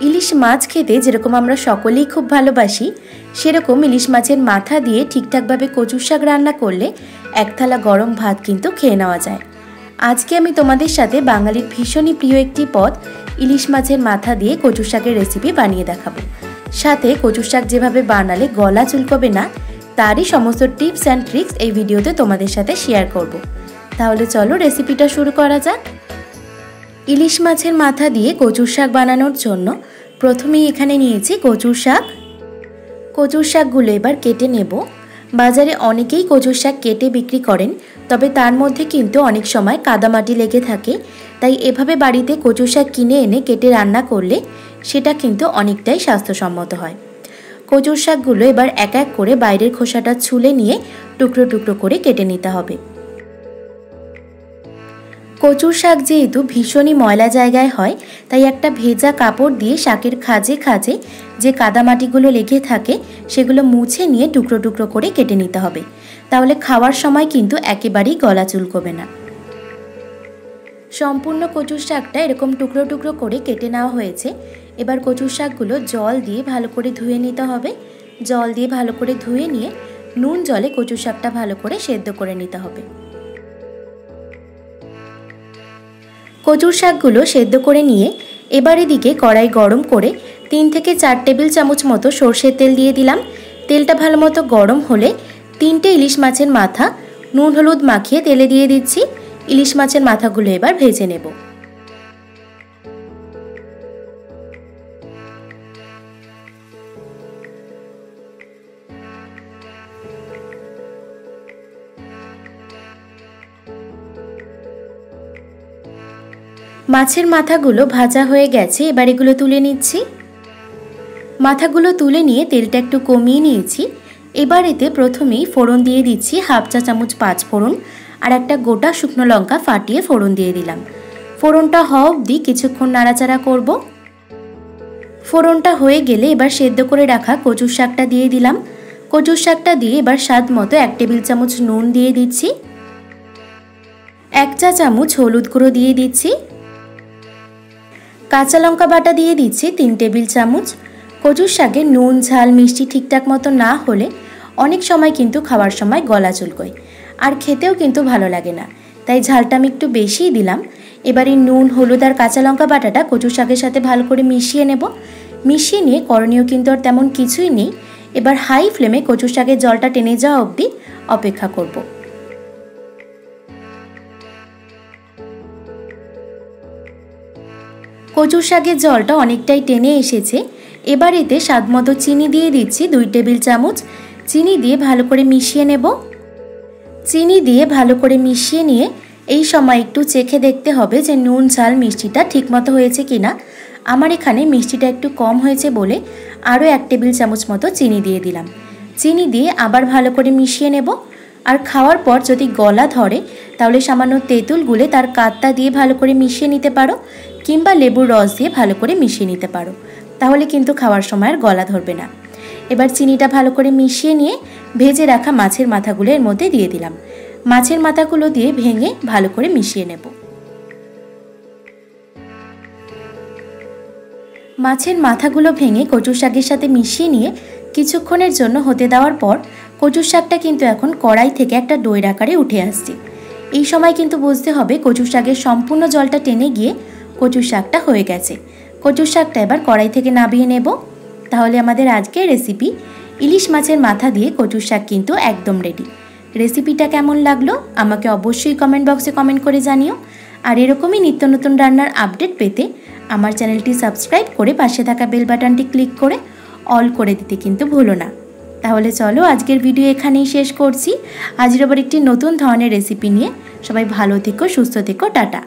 ইলিশ মাছ খেতে যেরকম আমরা সকলেই খুব ভালোবাসি, সেরকম ইলিশ মাছের মাথা দিয়ে ঠিকঠাকভাবে কচুর শাক রান্না করলে এক থালা গরম ভাত কিন্তু খেয়ে নেওয়া যায়। আজকে আমি তোমাদের সাথে বাঙালির ভীষণই প্রিয় একটি পদ, ইলিশ মাছের মাথা দিয়ে কচুর শাকের রেসিপি বানিয়ে দেখাবো। সাথে কচুর শাক যেভাবে বানালে গলা চুলকবে না, তারই সমস্ত টিপস অ্যান্ড ট্রিক্স এই ভিডিওতে তোমাদের সাথে শেয়ার করব। তাহলে চলো রেসিপিটা শুরু করা যাক। ইলিশ মাছের মাথা দিয়ে কচুর শাক বানানোর জন্য প্রথমেই এখানে নিয়েছি কচুর শাক। কচুর শাকগুলো এবার কেটে নেব। বাজারে অনেকেই কচুর শাক কেটে বিক্রি করেন, তবে তার মধ্যে কিন্তু অনেক সময় কাদামাটি লেগে থাকে। তাই এভাবে বাড়িতে কচুর শাক কিনে এনে কেটে রান্না করলে সেটা কিন্তু অনেকটাই স্বাস্থ্যসম্মত হয়। কচুর শাকগুলো এবার এক এক করে বাইরের খোসাটা ছুলে নিয়ে টুকরো টুকরো করে কেটে নিতে হবে। কচুর শাক যেহেতু ভীষণই ময়লা জায়গায় হয়, তাই একটা ভেজা কাপড় দিয়ে শাকের খাজে খাজে যে কাদামাটিগুলো লেগে থাকে, সেগুলো মুছে নিয়ে টুকরো টুকরো করে কেটে নিতে হবে। তাহলে খাওয়ার সময় কিন্তু একেবারেই গলা চুলকবে না। সম্পূর্ণ কচুর শাকটা এরকম টুকরো টুকরো করে কেটে নেওয়া হয়েছে। এবার কচুর শাকগুলো জল দিয়ে ভালো করে ধুয়ে নিতে হবে। জল দিয়ে ভালো করে ধুয়ে নিয়ে নুন জলে কচুর শাকটা ভালো করে সেদ্ধ করে নিতে হবে। কচুর শাকগুলো সেদ্ধ করে নিয়ে এবার এদিকে কড়াই গরম করে তিন থেকে চার টেবিল চামচ মতো সর্ষের তেল দিয়ে দিলাম। তেলটা ভালো মতো গরম হলে তিনটে ইলিশ মাছের মাথা, নুন, হলুদ মাখিয়ে তেলে দিয়ে দিচ্ছি। ইলিশ মাছের মাথাগুলো এবার ভেজে নেব। মাছের মাথাগুলো ভাজা হয়ে গেছে, এবার এগুলো তুলে নিচ্ছি। মাথাগুলো তুলে নিয়ে তেলটা একটু কমিয়ে নিয়েছি। এবার এতে প্রথমেই ফোড়ন দিয়ে দিচ্ছি হাফ চা চামচ পাঁচ ফোড়ন আর একটা গোটা শুকনো লঙ্কা ফাটিয়ে ফোড়ন দিয়ে দিলাম। ফোড়নটা হওয়া অবধি কিছুক্ষণ নাড়াচাড়া করব। ফোড়নটা হয়ে গেলে এবার সেদ্ধ করে রাখা কচুর শাকটা দিয়ে দিলাম। কচুর শাকটা দিয়ে এবার স্বাদ মতো এক টেবিল চামচ নুন দিয়ে দিচ্ছি। এক চা চামচ হলুদ গুঁড়ো দিয়ে দিচ্ছি। কাঁচা লঙ্কা বাটা দিয়ে দিচ্ছি তিন টেবিল চামচ। কচুর শাকে নুন, ঝাল, মিষ্টি ঠিকঠাক মতো না হলে অনেক সময় কিন্তু খাওয়ার সময় গলা চুলকোয়। আর খেতেও কিন্তু ভালো লাগে না। তাই ঝালটা আমি একটু বেশিই দিলাম। এবার নুন, হলুদ আর কাঁচা লঙ্কা বাটাটা কচুর শাকের সাথে ভালো করে মিশিয়ে নেব। মিশিয়ে নিয়ে করণীয় কিন্তু আর তেমন কিছুই নেই। এবার হাই ফ্লেমে কচুর শাকের জলটা টেনে যাওয়া অবধি অপেক্ষা করব। কচুর শাকের জলটা অনেকটাই টেনে এসেছে। এবার এতে স্বাদ মতো চিনি দিয়ে দিচ্ছি দুই টেবিল চামচ। চিনি দিয়ে ভালো করে মিশিয়ে নেব। চিনি দিয়ে ভালো করে মিশিয়ে নিয়ে এই সময় একটু চেখে দেখতে হবে যে নুন, ঝাল, মিষ্টিটা ঠিকমতো হয়েছে কি না আমার এখানে মিষ্টিটা একটু কম হয়েছে বলে আরও এক টেবিল চামচ মতো চিনি দিয়ে দিলাম। চিনি দিয়ে আবার ভালো করে মিশিয়ে নেব। আর খাওয়ার পর যদি গলা ধরে, তাহলে সামান্য তেঁতুল গুলে তার কাতটা দিয়ে ভালো করে মিশিয়ে নিতে পারো। কিংবা লেবুর রস দিয়ে ভালো করে মিশিয়ে নিতে পারো। তাহলে কিন্তু খাওয়ার সময় গলা ধরবে না। এবার চিনিটা ভালো করে মিশিয়ে নিয়ে ভেজে রাখা মাছের মাথাগুলো এর মধ্যে দিয়ে দিলাম। মাছের মাথাগুলো দিয়ে ভেঙে ভালো করে মিশিয়ে নেব। মাছের মাথাগুলো ভেঙে কচুর শাকের সাথে মিশিয়ে নিয়ে কিছুক্ষণের জন্য হতে দেওয়ার পর কচুর শাকটা কিন্তু এখন কড়াই থেকে একটা ডইর আকারে উঠে আসছে। এই সময় কিন্তু বুঝতে হবে কচুর শাকের সম্পূর্ণ জলটা টেনে গিয়ে কচুর শাকটা হয়ে গেছে। কচুর শাকটা এবার কড়াই থেকে নাবিয়ে নেব। তাহলে আমাদের আজকের রেসিপি ইলিশ মাছের মাথা দিয়ে কচুর শাক কিন্তু একদম রেডি রেসিপিটা কেমন লাগল? আমাকে অবশ্যই কমেন্ট বক্সে কমেন্ট করে জানিও। আর এরকমই নিত্য নতুন রান্নার আপডেট পেতে আমার চ্যানেলটি সাবস্ক্রাইব করে পাশে থাকা বেল বাটনটি ক্লিক করে অল করে দিতে কিন্তু ভুলো না। তাহলে চলো আজকের ভিডিও এখানেই শেষ করছি। আজের আবার একটি নতুন ধরনের রেসিপি নিয়ে সবাই ভালো থেকো, সুস্থ থেকো, টাটা।